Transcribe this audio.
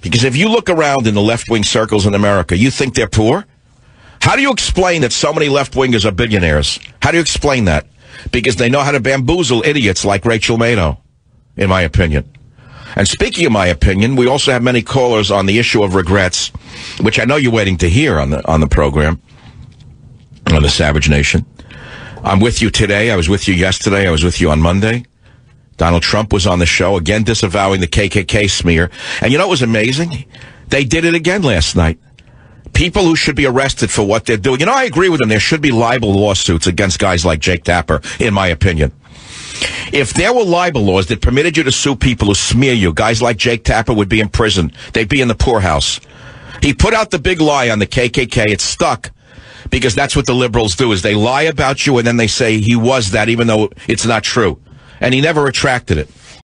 Because if you look around in the left wing circles in America, you think they're poor? How do you explain that so many left wingers are billionaires? How do you explain that? Because they know how to bamboozle idiots like Rachel Maddow, in my opinion. And speaking of my opinion, we also have many callers on the issue of regrets, which I know you're waiting to hear on the on the program on the Savage Nation. I'm with you today. I was with you yesterday. I was with you on Monday. Donald Trump was on the show again, disavowing the KKK smear. And you know what was amazing? They did it again last night. People who should be arrested for what they're doing. You know, I agree with them. There should be libel lawsuits against guys like Jake Tapper, in my opinion. If there were libel laws that permitted you to sue people who smear you, guys like Jake Tapper would be in prison. They'd be in the poorhouse. He put out the big lie on the KKK. It stuck because that's what the liberals do is they lie about you and then they say he was that even though it's not true. And he never retracted it.